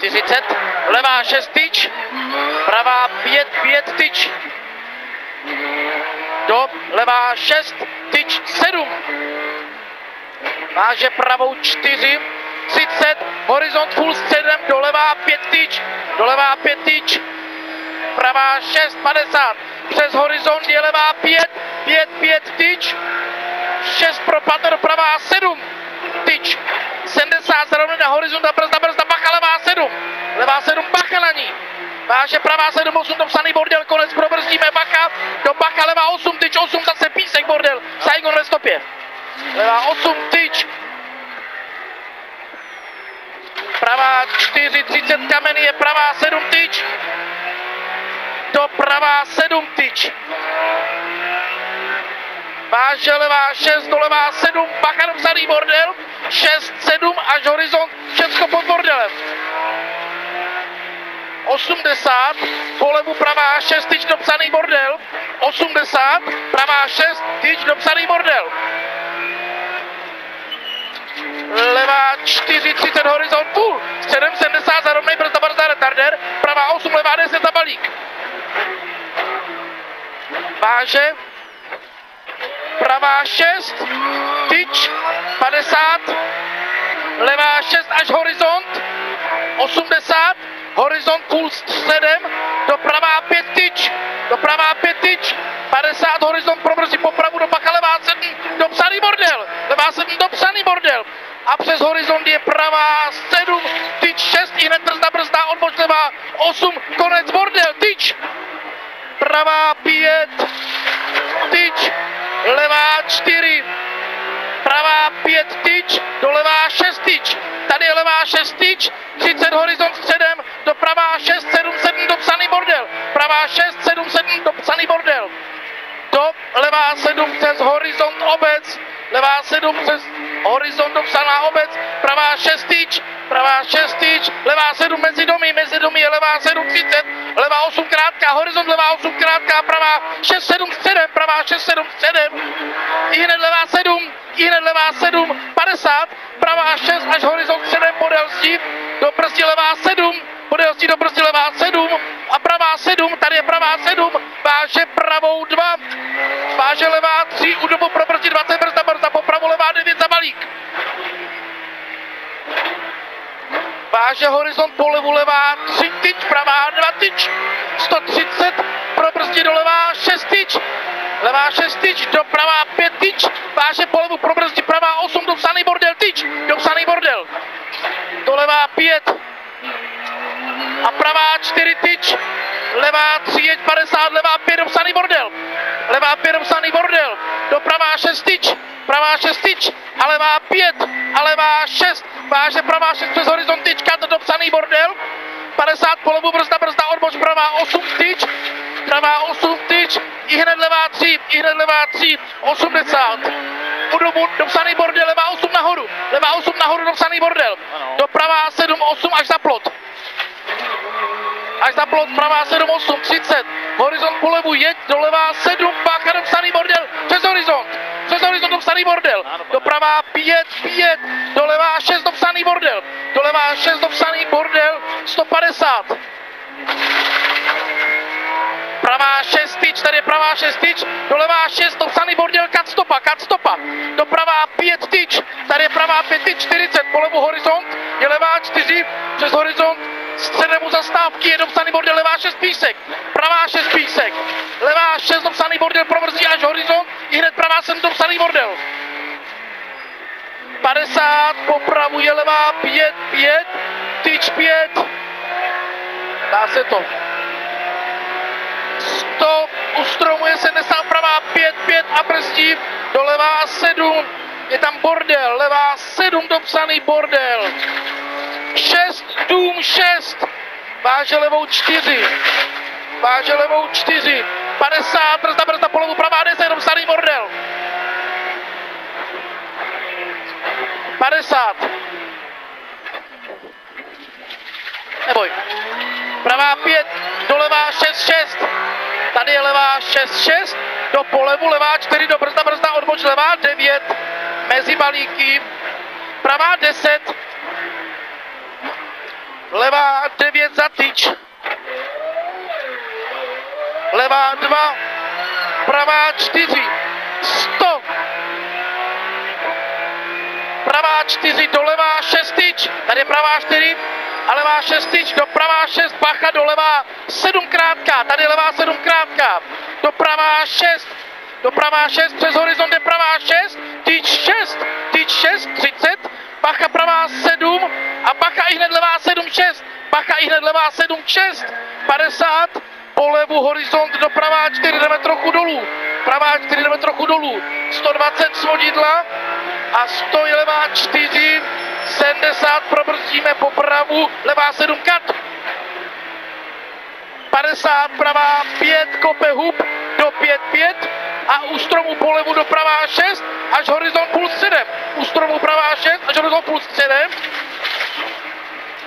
40, levá 6 tyč, pravá 5, 5 tyč, do levá 6, tyč 7, váže pravou 4, 30, horizont full středem, dolevá 5 tyč, dolevá 5 tyč, pravá 6, 50, přes horizont je levá 5, 5, 5 tyč, 6 propadne doprava 7, tyč, 70 zrovna na horizont a brzda, brzda, levá 7, levá 7, bacha na ní, váže pravá 7, 8, dopsaný bordel, konec, probrzdíme, bacha, do bacha levá 8, tyč, 8, zase písek, bordel, Saigon ve stopě, levá 8, tyč, pravá 4, 30 kameny je pravá 7 tyč, doprava 7 tyč. Váže levá 6, dolevá 7, bacha dopsaný bordel, 6, 7 až horizont, 80, polevu pravá 6, tyč dopsaný bordel, 80, pravá 6, tyč dopsaný bordel. Levá 4, 30 horizont full, středem 70 za brzda, brzda retarder, pravá 8, levá 10 za balík. Váže, pravá 6, tyč, 50, levá 6 až horizont, 80, horizont půl středem, dopravá 5 tyč, dopravá 5 tyč, 50, horizont probrzdí popravu, do baka levá 7, dopsaný bordel, levá 7, dopsaný bordel, a přes horizont je pravá 7, tyč 6, i hned brzda, brzda, odboč levá 8, konec bordel, tyč, pravá 5, tyč, levá 4, pravá 5 tyč, do levá 6 tyč, tady je levá 6 tyč, 30 horizont středem, do pravá 6, 7, 7, dopsaný bordel, pravá 6, 7, 7, dopsaný bordel, do levá 7 přes horizont obec, levá 7 přes horizont dopsaná obec, pravá 6 tyč, pravá 6 tyč, levá 7 mezi domy, mezi domy je levá 7 30, levá 8 krátká, horizont levá 8 krátká, pravá 6 7 středem, pravá 6 7 středem, i hned levá 7, i hned levá 7, 50, pravá 6 až horizont středem podél zdí, do prstí levá 7, podél zdí do prstí levá 7 a pravá 7, tady je pravá 7, váže pravou 2, váže levá 3, u dobu pro prstí 20, brzda, brzda, popravu levá 9 za balík. váže horizont polevu levá 3 tyč, pravá 2 tyč, 130, pro brzdi do levá 6 tyč, levá 6 tyč, do pravá 5 tyč, váže polevu pro brzdi pravá 8, dopsaný bordel tyč, dopsaný bordel, do levá 5 a pravá 4 tyč, levá 3 jeď 50, levá 5 dopsaný bordel, levá 5 dopsaný bordel, do pravá 6 tyč, pravá 6 tyč a levá 5 a levá 6, váže pravá 6 přes horizont tyčka, to dopsaný bordel, 50 polevu brzda, brzda, odboč pravá 8 tyč, pravá 8 tyč, i hned levá 3, i hned levá 3, 80. U dobu dopsaný bordel, levá 8 nahoru, levá 8 nahoru, dopsaný bordel, doprava 7, 8 až za plot. Až za plot, pravá 7, 8, 30, horizont polevu, jeď, doleva 7, páka dopsaný bordel, přes horizont, přes horizont dopsaný bordel, doprava 5, 5, doleva 6 dopsaný bordel, doleva 6 dopsaný bordel, 150. Pravá 6 tyč, tady je pravá 6 tyč, dolevá 6, dopsaný bordel, kat stopa, kat stopa, doprava 5 tyč, tady je pravá 5 tyč, 40, polevu horizont, je levá 4, přes horizont, středem u zastávky je dopsaný bordel, levá 6 písek, pravá 6 písek, levá 6 dopsaný bordel, provrzí až horizont, i hned pravá 7 dopsaný bordel. 50, popravu je levá 5, 5, tyč 5, dá se to. 100, u stromu je 70, pravá 5, 5 a brzdí, do levá 7, je tam bordel, levá 7 dopsaný bordel. 6, dům 6, váže levou 4, váže levou 4, 50, brzda, brzda, polovu, pravá 10, dopsaný bordel. 50. Neboj. Pravá 5, dolevá 6, 6. Tady je levá 6, 6. Do polevu levá 4, do brzda, brzda, odboč levá 9. Mezi balíky. Pravá 10. levá 9 za tyč, levá 2, pravá 4, 100, pravá 4, dolevá 6 tyč, tady je pravá 4, a levá 6 tyč, doprava 6, bacha, dolevá 7 krátká, tady levá 7 krátká, doprava 6, doprava 6, přes horizont je pravá 6, tyč 6, tyč 6, 30, bacha pravá 7 6, Bacha i hned levá 7-6, 50, po levu horizont doprava 4 jdeme trochu dolů, pravá 4 jdeme trochu dolů, 120 svodidla. A 100 je levá 4, 70 probrzdíme po pravu, levá 7 kat, 50 pravá 5 kope hub do 5-5 a u stromu polevu doprava 6 až horizont plus 7. U stromu pravá 6 až horizont plus 7.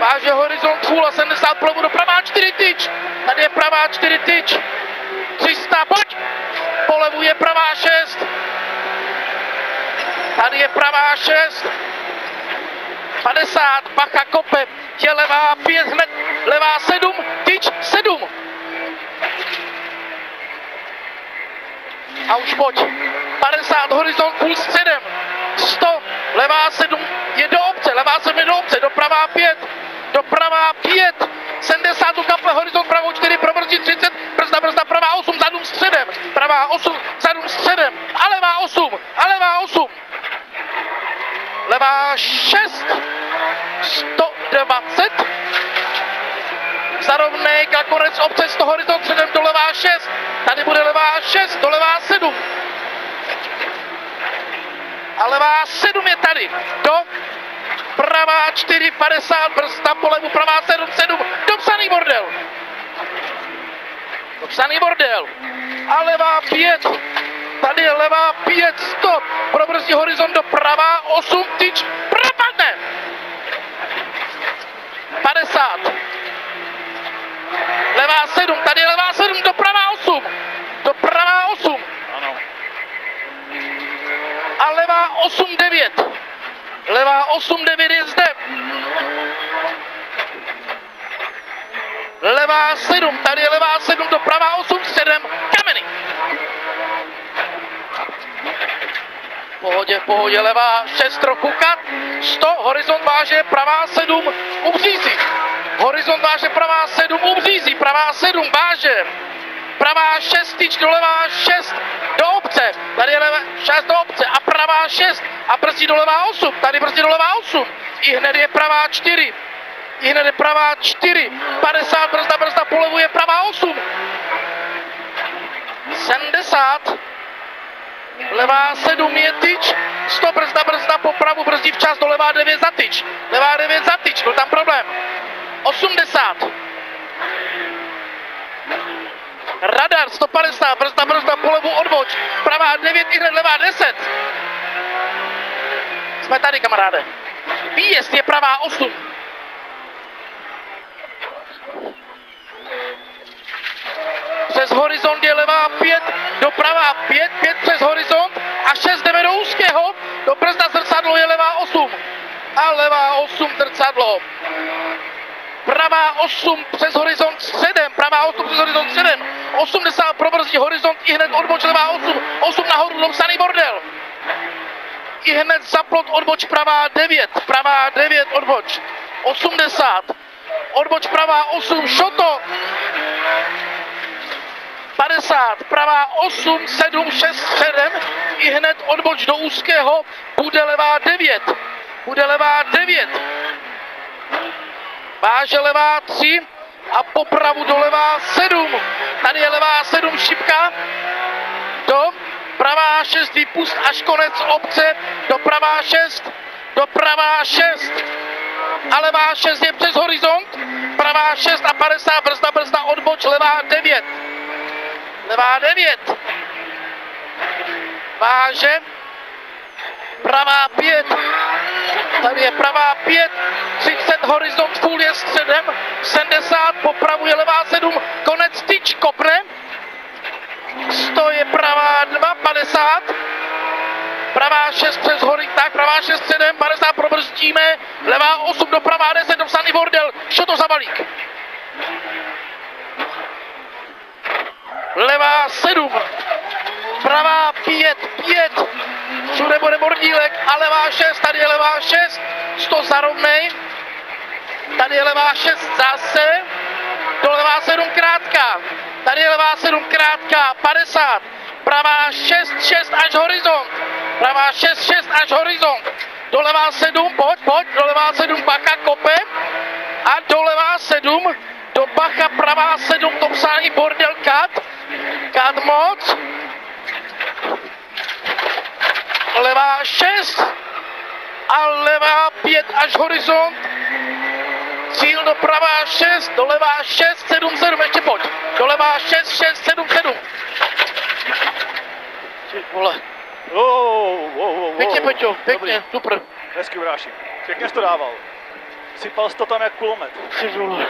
Váže horizont půl a 70 polevu do pravá 4 tyč. Tady je pravá 4 tyč. 300, pojď! Polevu je pravá 6. Tady je pravá 6. 50, bacha kope, je levá 5 hned, levá 7, tyč 7. A už pojď. 50, horizont půl 7. 100, levá 7 je do obce, levá 7 je do obce, doprava 5, doprava 5, 70 u kaple, horizont pravou 4, probrzdí 30, brzda, brzda, pravá 8, zadům středem, pravá 8, zadům středem, a levá 8, a levá 8 levá 6, 120, zarovnej a konec obce z toho horizont předem do levá 6, tady bude levá 6, do levá 7. A levá 7 je tady, do pravá 4, 50, brzda po levu, pravá 7, 7, dopsaný bordel. Dopsaný bordel. A levá 5, Tady je levá 5, stop. Probrzdí horizont do pravá 8, tyč, propadne. 50. Levá 7, tady je levá 7, do pravá 8. Do pravá 8. Ano. A levá 8, 9. Levá 8, 9 je zde. Levá 7, tady je levá 7, do pravá 8, 7, kameny. pohodě, v pohodě, levá 6 trochu kat, 100, horizont váže, pravá 7, u břízí. Horizont váže, pravá 7, u břízí, pravá 7, váže. Pravá 6, tyč do levá 6, do obce, tady je levá 6 do obce a pravá 6 a brzdí do levá 8, tady brzdí do levá 8. I hned je pravá 4, i hned je pravá 4, 50 brzda, brzda, polevu je pravá 8. 70, levá 7 je tyč, 100 brzda, brzda, popravu, brzdí včas, do levá 9 za tyč, levá 9 za tyč, byl tam problém. 80. Radar 150, brzda, brzda, polevu odboč, pravá 9, i hned levá 10. Jsme tady, kamaráde. Výjezd je pravá 8. Přes horizont je levá 5, doprava 5, 5 přes horizont a 6 jdeme do úzkého, do brzda zrcadlo je levá 8 a levá 8 zrcadlo. Pravá 8 přes horizont středem, pravá 8 přes horizont středem, 80 probrzdí horizont i hned odboč levá 8, 8 nahoru, dopsaný bordel. I hned zaplot odboč pravá 9, pravá 9 odboč, 80, odboč pravá 8, šoto, 50, pravá 8, 7, 6, 7, i hned odboč do úzkého, bude levá 9, bude levá 9, váže levá 3 a popravu do levá 7, tady je levá 7 šipka, pravá 6 výpust až konec obce, do pravá 6, do pravá 6, a levá 6 je přes horizont, pravá 6 a 50, brzda, brzda, odboč, levá 9 levá 9. Váže. Pravá 5. Tady je pravá 5. 30 horizont full je středem. 70 popravuje levá 7. Konec tyč kopne. 100 je pravá 2. 50. pravá 6 přes hory, tak pravá 6 7, 50 probrzdíme, levá 8 doprava 10 do Sunny Bordel, čo to za balík? Levá 7, pravá 5, 5, všude bude bordílek a levá 6, tady je levá 6, 100 zarovnej, tady je levá 6 zase, do levá 7 krátká, tady je levá 7 krátká, 50, pravá 6, 6 až horizont, pravá 6, 6 až horizont, dolevá 7, pojď, pojď, dolevá 7, bacha kope a dolevá 7, do bacha pravá 7, to psání bordel kat, kat moc, levá 6 a levá 5 až horizont, cíl doprava 6, dolevá 6, 7, 7, ještě pojď, dolevá 6, 6, 7, 7. Ty vole, Oh, oh, oh, pěkně. Peťo, pěkně, Dobrý. super. Hezky, bráši. Pěkně jsi to dával. Sypal jsi to tam jak kulomet. Ty vole.